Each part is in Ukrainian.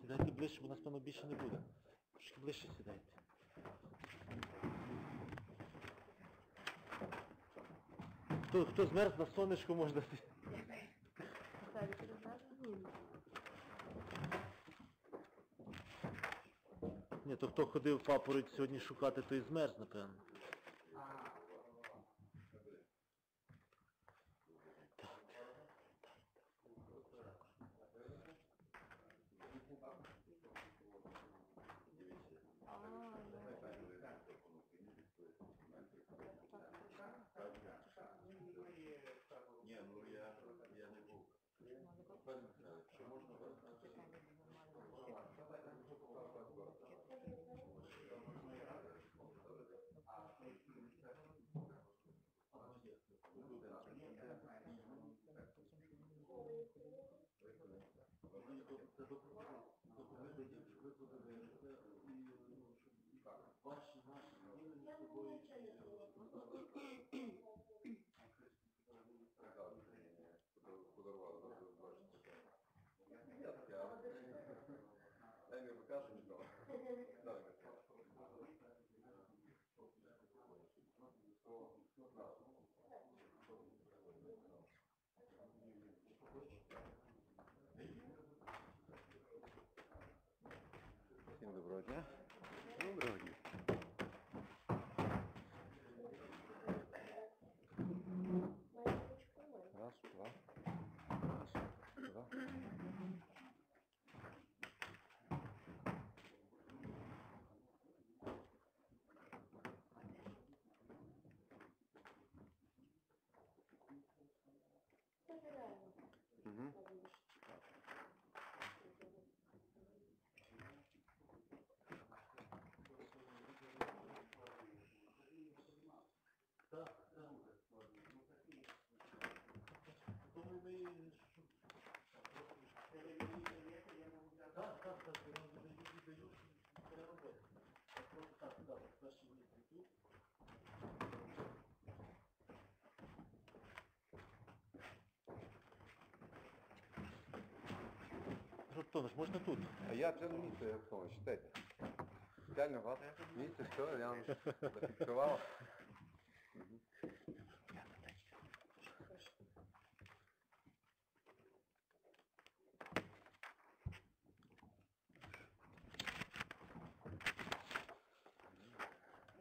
Сідайте ближче, бо нас певно більше не буде. Трошки ближче сідайте. Хто, хто змерз на сонечку можна. Ні, то хто ходив папороть сьогодні шукати, той змерз, напевно. Ні, ну я, я не був. Пане Михайло, чи можна вас? Ваші, Не покажу нікого. Всім доброго дня. Доброго дня. Раз, два. Раз, два. Угу. Так, так. Тому ми... Так, так, так, я вам даю, даю, переробити. Так, так, перший місце тут. Жовтониш, можна тут? А я прямо місце, як слово, читайте. Спеціально вас місце, що я вам зафіксував.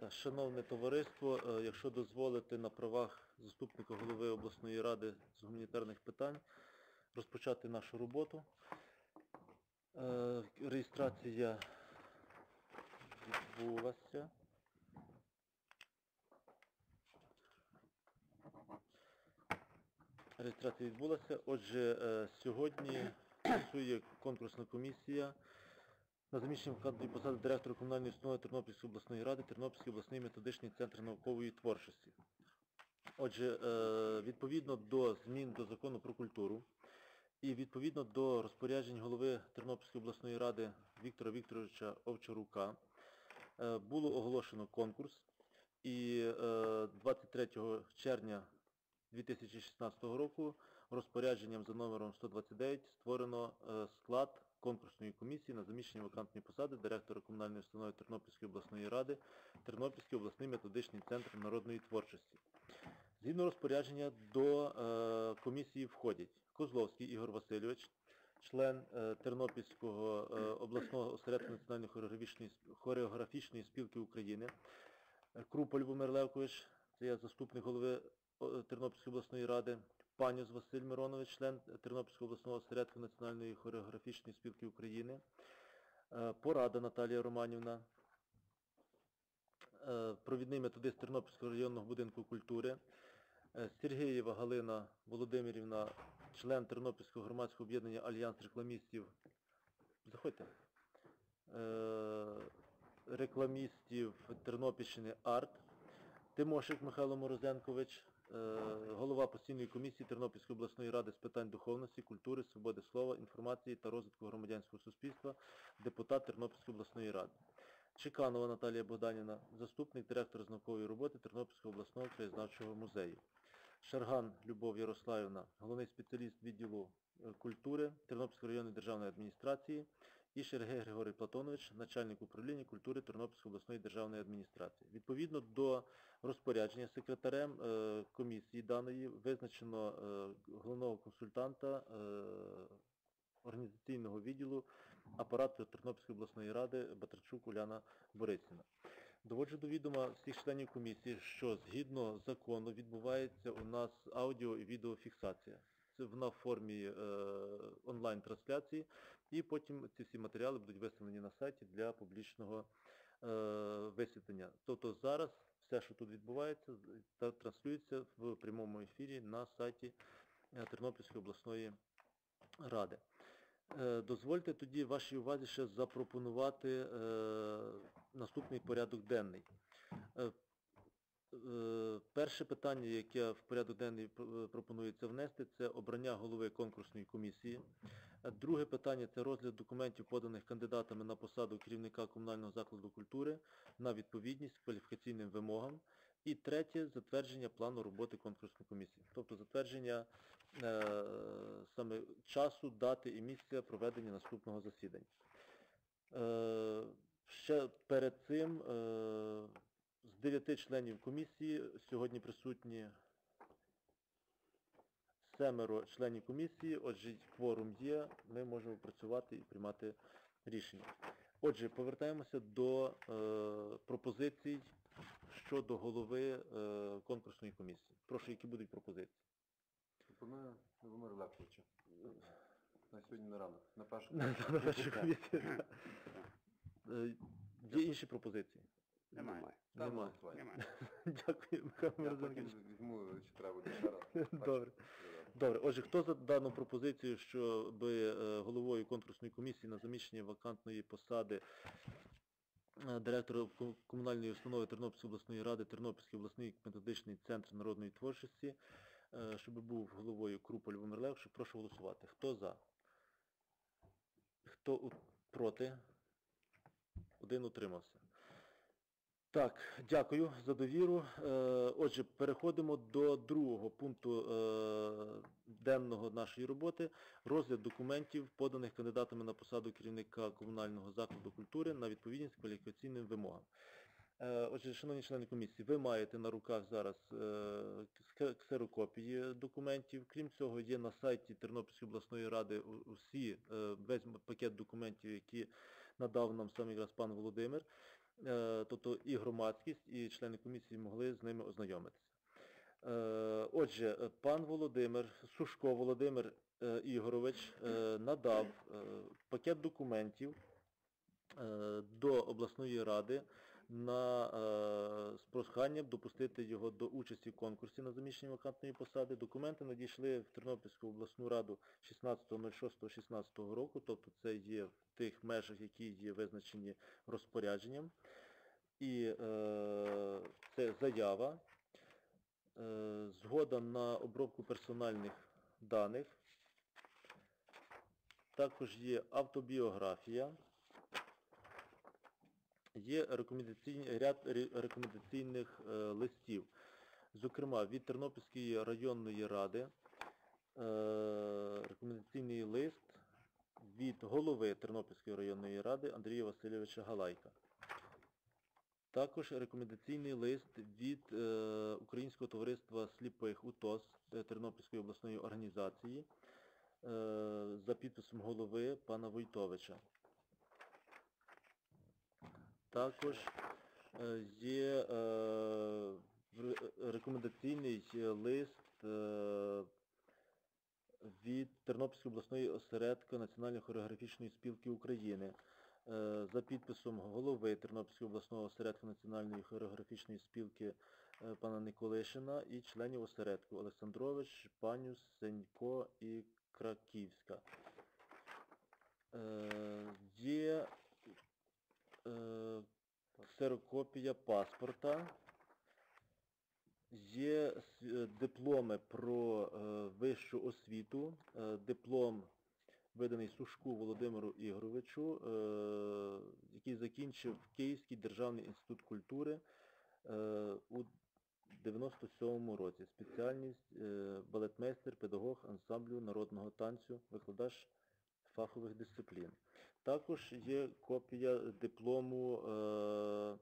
Так, Шановне товариство, е, якщо дозволите на правах заступника голови обласної ради з гуманітарних питань розпочати нашу роботу. Е, Реєстрація відбулася. Реєстрація відбулася. Отже, е, сьогодні працює конкурсна комісія на заміщення вакантної посади директора комунальної установи Тернопільської обласної ради, Тернопільський обласний методичний центр наукової творчості. Отже, е, відповідно до змін до закону про культуру і відповідно до розпоряджень голови Тернопільської обласної ради Віктора Вікторовича Овчарука е, було оголошено конкурс і е, 23 червня 2016 року розпорядженням за номером 129 створено е, склад конкурсної комісії на заміщення вакантної посади директора комунальної установи Тернопільської обласної ради, Тернопільський обласний методичний центр народної творчості. Згідно розпорядження до е, комісії входять Козловський Ігор Васильович, член е, Тернопільського е, обласного осередку Національної хореографічної, хореографічної спілки України, Круполь Любомир Левкович, це є заступник голови Тернопільської обласної ради, Панюс Василь Миронович, член Тернопільського обласного осередку Національної хореографічної спілки України, е, Порада Наталія Романівна, е, провідний методист Тернопільського районного будинку культури, Сергієва Галина Володимирівна, член Тернопільського громадського об'єднання Альянс рекламістів. Заходьте. Е, Рекламістів Тернопільщини Арт, Тимошик Михайло Морозенкович, е, голова постійної комісії Тернопільської обласної ради з питань духовності, культури, свободи слова, інформації та розвитку громадянського суспільства, депутат Тернопільської обласної ради. Чеканова Наталія Богданівна, заступник директора з наукової роботи Тернопільського обласного краєзнавчого музею. Шарган Любов Ярославівна, головний спеціаліст відділу е, культури Тернопільської районної державної адміністрації і Шергей Григорій Платонович, начальник управління культури Тернопільської обласної державної адміністрації. Відповідно до розпорядження секретарем е, комісії даної визначено е, головного консультанта організаційного відділу апарату Тернопільської обласної ради Батарчук Уляна Борисівна. Доводжу до відома всіх членів комісії, що згідно закону відбувається у нас аудіо і відеофіксація. Це вона в формі е, онлайн-трансляції, і потім ці всі матеріали будуть виставлені на сайті для публічного е, висвітлення. Тобто зараз все, що тут відбувається, транслюється в прямому ефірі на сайті е, Тернопільської обласної ради. Е, Дозвольте тоді вашій увазі ще запропонувати е, наступний порядок денний. Е, е, Перше питання, яке в порядок денний пропонується внести, це обрання голови конкурсної комісії. Е, Друге питання це розгляд документів, поданих кандидатами на посаду керівника комунального закладу культури на відповідність кваліфікаційним вимогам. І третє затвердження плану роботи конкурсної комісії, тобто затвердження е, саме часу, дати і місця проведення наступного засідання. Е, ще перед цим е, з дев'яти членів комісії сьогодні присутні семеро членів комісії, отже, кворум є, ми можемо працювати і приймати рішення. Отже, повертаємося до е, пропозицій щодо голови е, конкурсної комісії. Прошу, які будуть пропозиції? Пропоную Любомир Левковича. На сьогодні на ранок. На першу комісію. Е, Є інші пропозиції? Немає. Немає. Немає. Дякую, Михайло Я потім Мирославович. візьму, чи треба буде ще раз. Так, Добре. Добре, отже, хто за дану пропозицію, щоб е, головою конкурсної комісії на заміщення вакантної посади е, директора ко- комунальної установи Тернопільської обласної ради, Тернопільський обласний методичний центр народної творчості, е, щоб був головою Крупа Любомир прошу голосувати. Хто за? Хто у- проти? Один утримався. Так, дякую за довіру. Е, Отже, переходимо до другого пункту е, денного нашої роботи. Розгляд документів, поданих кандидатами на посаду керівника комунального закладу культури на відповідність кваліфікаційним вимогам. Е, Отже, шановні члени комісії, ви маєте на руках зараз ксерокопії документів. Крім цього, є на сайті Тернопільської обласної ради усі, весь пакет документів, які надав нам сам якраз пан Володимир. Е, Тобто і громадськість, і члени комісії могли з ними ознайомитися. Е, Отже, пан Володимир, Сушко Володимир е, Ігорович надав пакет документів до обласної ради на е, з проханням допустити його до участі в конкурсі на заміщення вакантної посади. Документи надійшли в Тернопільську обласну раду 16.06.16 року, тобто це є в тих межах, які є визначені розпорядженням. І е, це заява, е, згода на обробку персональних даних, також є автобіографія, є рекомендаційні, ряд рекомендаційних е, листів, зокрема від Тернопільської районної ради, е, рекомендаційний лист від голови Тернопільської районної ради Андрія Васильовича Галайка. Також рекомендаційний лист від е, Українського товариства сліпих УТОС Тернопільської обласної організації за підписом голови пана Войтовича. Також е, є е, рекомендаційний лист е, від Тернопільської обласної осередка Національної хореографічної спілки України за підписом голови Тернопільського обласного осередку Національної хореографічної спілки пана Николишина і членів осередку Олександрович, Панюс, Сенько і Краківська. Є е, ксерокопія паспорта, є е, дипломи про е, вищу освіту, е, диплом виданий Сушку Володимиру Ігоровичу, який закінчив Київський державний інститут культури у 97-му році. Спеціальність балетмейстер, педагог ансамблю народного танцю, викладач фахових дисциплін. Також є копія диплому е,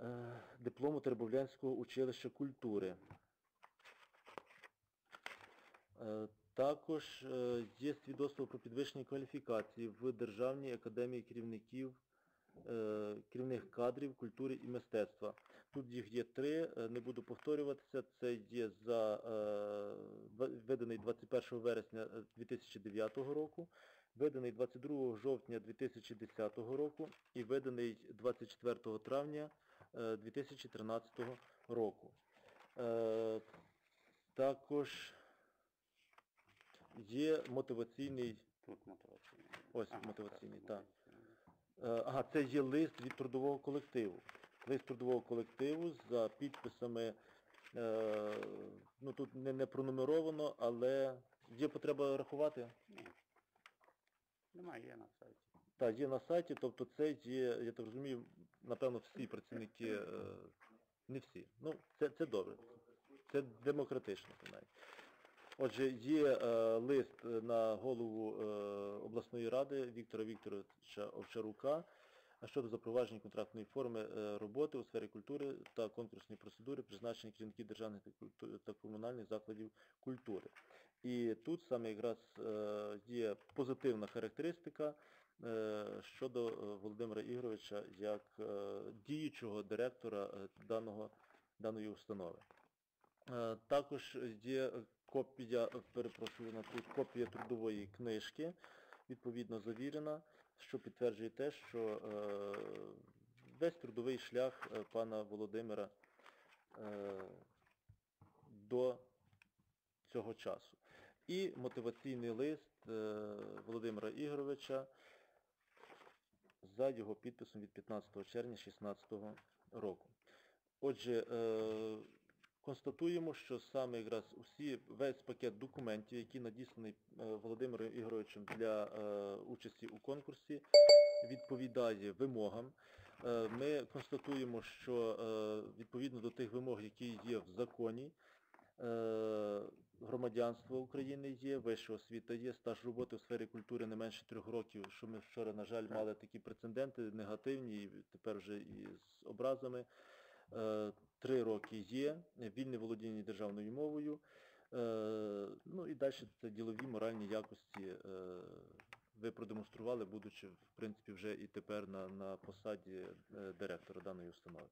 е, диплому Тербовлянського училища культури. Е, Також е, є свідоцтво про підвищення кваліфікації в Державній академії керівників е, керівних кадрів культури і мистецтва. Тут їх є три, е, не буду повторюватися. Це є за е, виданий 21 вересня е, 2009 року, виданий 22 жовтня 2010 року і виданий 24 травня е, 2013 року. Е, Також є мотиваційний Тут мотиваційний. Ось Ага, мотиваційний, так. Е, Ага, це є лист від трудового колективу. Лист трудового колективу за підписами, е, ну тут не, не пронумеровано, але є потреба рахувати? Ні. Немає, є на сайті. Так, є на сайті, тобто це є, я так розумію, напевно, всі працівники, е, не всі. Ну, це, це добре. Це демократично, принаймні. Отже, є е, лист на голову е, обласної ради Віктора Вікторовича Овчарука щодо запровадження контрактної форми е, роботи у сфері культури та конкурсної процедури призначення керівників державних та, та комунальних закладів культури. І тут саме якраз е, є позитивна характеристика е, щодо е, Володимира Ігоровича як діючого директора даного, даної установи. Також є копія, перепрошую, на тут копія трудової книжки, відповідно завірена, що підтверджує те, що весь трудовий шлях пана Володимира до цього часу. І мотиваційний лист е, Володимира Ігоровича за його підписом від 15 червня 2016 року. Отже, е, констатуємо, що саме якраз усі, весь пакет документів, який надісланий е, Володимиром Ігоровичем для участі у конкурсі, відповідає вимогам. Ми констатуємо, що відповідно до тих вимог, які є в законі, громадянство України є, вища освіта є, стаж роботи в сфері культури не менше трьох років, що ми вчора, на жаль, мали такі прецеденти негативні, і тепер вже і з образами. Е, Три роки є, вільне володіння державною мовою. Е, Ну і далі це ділові моральні якості е, ви продемонстрували, будучи, в принципі, вже і тепер на, на посаді е, директора даної установи.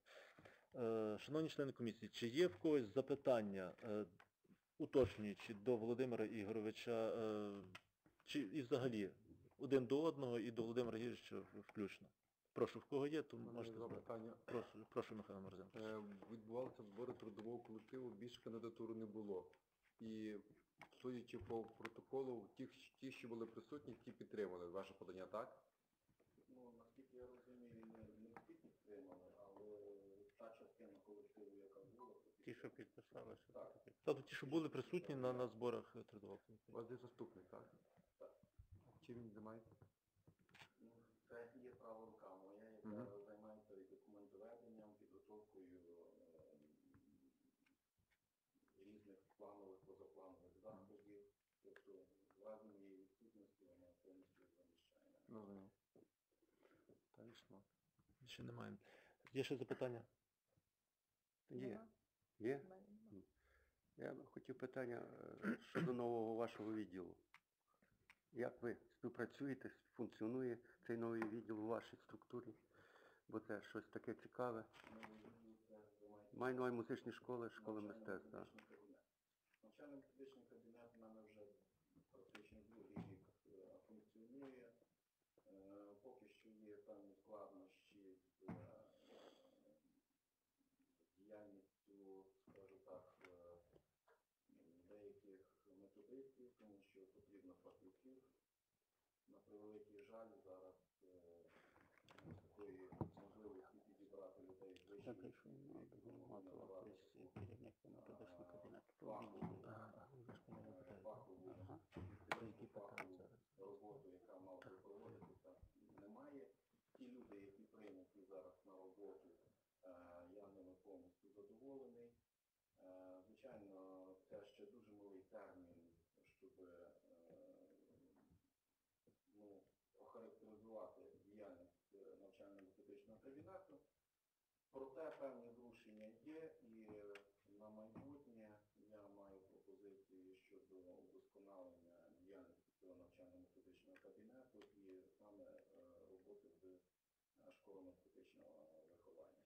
Е, Шановні члени комісії, чи є в когось запитання, е, уточнюючи до Володимира Ігоровича, е, чи і взагалі один до одного і до Володимира Ігоровича включно? Прошу, в кого є, то можете два задати. питання. Прошу, прошу Михайло Морозенко. Відбувалися збори трудового колективу, більше кандидатур не було. І судячи по протоколу, ті, що були присутні, ті підтримали ваше подання, так? Ну, наскільки я розумію, не, не всі підтримали, але та частина колективу, яка була, то Ті, що підписали, що Так. таке. Тобто ті, що були присутні на, на зборах е, трудового У вас є заступник, так? Так. Чим він займається? ну, це є права рука моя, яка Мгм. займається і документоведенням, підготовкою е, різних планових, позапланових заходів. Тобто в разі моєї відсутності вона повністю заміщає. Розумію. Ще немає. Є ще запитання? Є. Нема? Є? В мене нема. Я хотів питання е, щодо нового вашого відділу. Як ви співпрацюєте, функціонує цей новий відділ у вашій структурі? Бо це щось таке цікаве. На увазі музичні школи, школи мистецтв. пропозиції, тому що потрібно фахівців. На превеликий жаль, зараз е, такої можливості підібрати людей з вищої роботу, яка мала би проводитися, немає. Ті люди, які прийняті зараз на роботу, е, я ними повністю задоволений. Е, звичайно, це ще дуже малий термін. Кабінету. Проте певні зрушення є і на майбутнє я маю пропозиції щодо удосконалення діяльності цього навчально-методичного кабінету і саме е, роботи з е, школами естетичного виховання.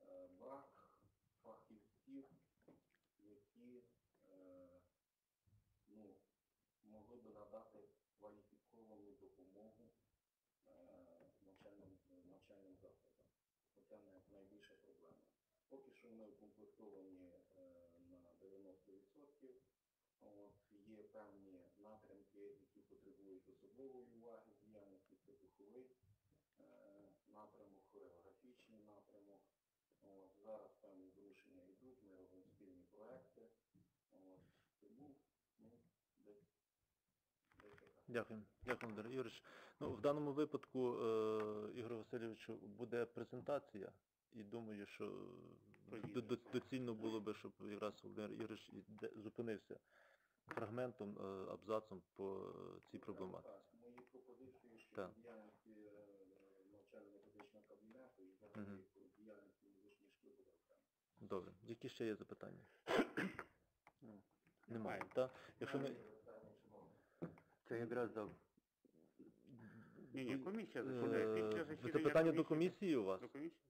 Е, Брак фахівців, які ну, могли би надати кваліфіковану Це най- найбільша проблема. Поки що вони укомплектовані е, на 90%. От, є певні напрямки, які потребують особливої уваги діяльності. Це духовий е, напрямок, хореографічний напрямок. От, зараз певні зрушення йдуть, ми робимо спільні проекти. От, тому ну, десь. Дякую. Дякую, Андрій Юрійович. Ну, в даному випадку, е, Ігор Васильовичу, буде презентація, і думаю, що до- до- доцільно було би, щоб якраз Володимир Ігорович зупинився фрагментом, е, абзацом по е, цій проблематиці. Мої пропозиції Так. діяльності навчально-методичного кабінету і діяльності музичної школи буде окремо. Добре. Які ще є запитання? Ну, Немає, так? Якщо ми... Це якраз Ні, ні, комісія засідає. Після Е, засідання Запитання до комісії- у вас? До комісії?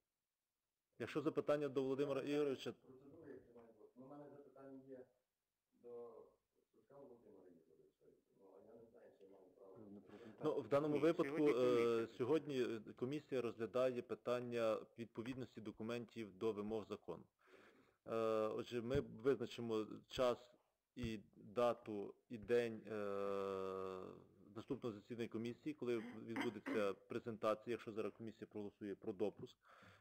Якщо запитання до Володимира Ігоровича, Процедура, як має бути. Ну, У мене запитання є до Сушка Володимира Ігоровича. Ну, а я не знаю, чи я маю право. Ну, в даному Ні, випадку сьогодні е, комісія. сьогодні е, комісія розглядає питання відповідності документів до вимог закону. Е, Отже, ми визначимо час і дату, і день е, наступного засідання комісії, коли відбудеться презентація, якщо зараз комісія проголосує про допуск,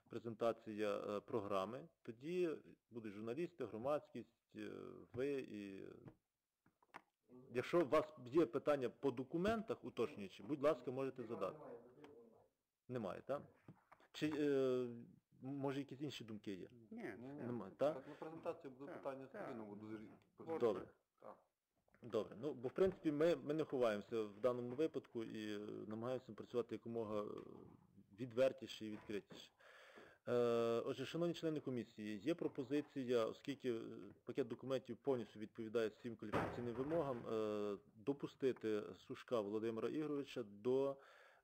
презентація е, програми, тоді будуть журналісти, громадськість, е, ви і Якщо у вас є питання по документах уточнюючі, будь ласка, можете задати. Немає, так? Чи е, може якісь інші думки є? Ні, Немає, так? Так, на презентації буде Так, питання буду Добре. Добре. Ну, бо в принципі ми, ми не ховаємося в даному випадку і е, намагаємося працювати якомога е, відвертіше і відкритіше. Е, отже, шановні члени комісії, є пропозиція, оскільки е, пакет документів повністю відповідає всім кваліфікаційним вимогам, е, допустити Сушка Володимира Ігоровича до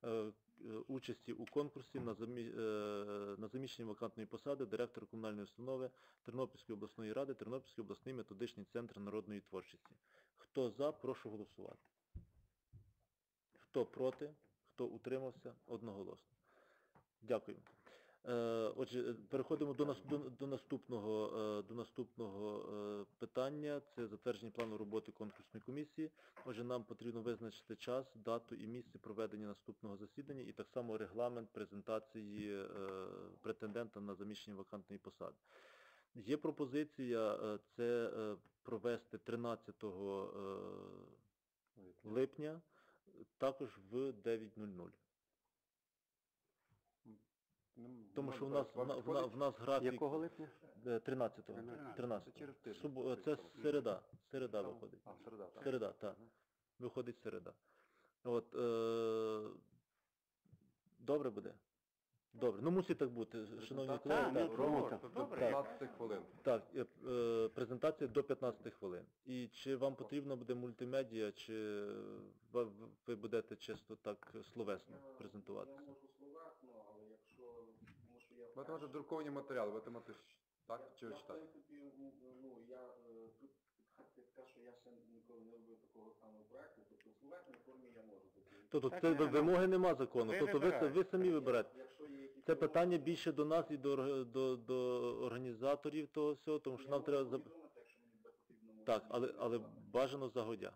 е, участі у конкурсі на, замі... е, на заміщення вакантної посади директора комунальної установи Тернопільської обласної ради, Тернопільський обласний методичний центр народної творчості. Хто за, прошу голосувати. Хто проти, хто утримався, одноголосно. Дякую. Е, Отже, переходимо до, до, наступного, е, до наступного е, питання. Це затвердження плану роботи конкурсної комісії. Отже, нам потрібно визначити час, дату і місце проведення наступного засідання і так само регламент презентації претендента на заміщення вакантної посади. Є пропозиція е, це е, провести 13 е, липня, також в 9.00. Тому що в нас, в, в, в нас графік якого липня? е, 13 13. 13 Це через тиждень. Субо- Це середа. Середа виходить. А, середа, так. Середа, так. Виходить середа. От, е, добре буде? Добре. Ну мусить так бути, шановні Так, колеги. Так, Так, ну, добре, до 15 хвилин. так е, е, презентація до 15 хвилин. І чи вам потрібно буде мультимедіа, чи ви, ви будете чисто так словесно презентуватися? Я можу словесно, але якщо, тому що я... Ви маєте друковані матеріали, ви мати так чи ви я, в читаєте? принципі, ну, я е, тут те, що я ще ніколи не робив такого самого проекту, тобто в словесній формі я можу. Тобто Так, це ви- ну, вимоги нема закону. ви Тобто ви, ви вибираєте. самі вибираєте. Якщо є якісь Це питання більше до нас і до, орг- до, до організаторів того всього, тому що нам треба... повідомити, якщо мені буде потрібно, Так, але, але бажано загодя.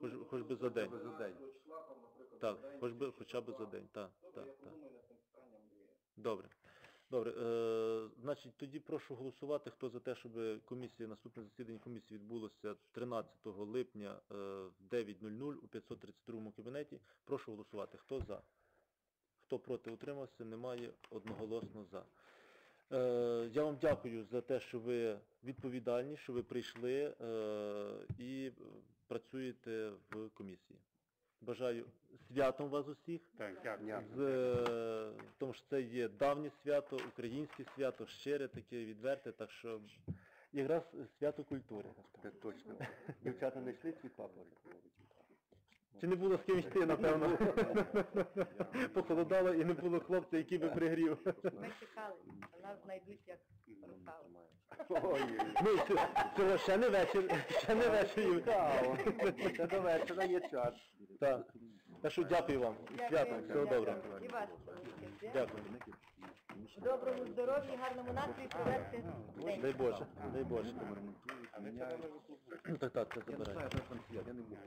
Хоч, Ну, хоч би за день. за день. числа, там, наприклад, Так, день хоч би, чи хоча б за день. Так, Добре, так, так. подумаю над цим питанням і... Добре. Добре. Е, значить, тоді прошу голосувати, хто за те, щоб комісія, наступне засідання комісії відбулося 13 липня е, в 9.00 у 532 кабінеті. Прошу голосувати. Хто за? Хто проти утримався, немає одноголосно за. Е, я вам дякую за те, що ви відповідальні, що ви прийшли е, і працюєте в комісії. Бажаю святом вас усіх. Так, дякую. З е, тому що це є давнє свято, українське свято, щире таке, відверте, так що якраз свято культури. Це точно. Дівчата знайшли ці папори? Чи не було з ким йти, напевно? Похолодало і не було хлопця, який би пригрів. Ми чекали, нас знайдуть як. Ну, це- ще не вечір, ще не вечір. Це до вечора є час. Так. Так що дякую вам. Свято, всього доброго. І вас. Дякую. Доброму здоров'ї, гарному настрої провести день. Дай Боже, дай Боже. Так, так, це забирай. Я не був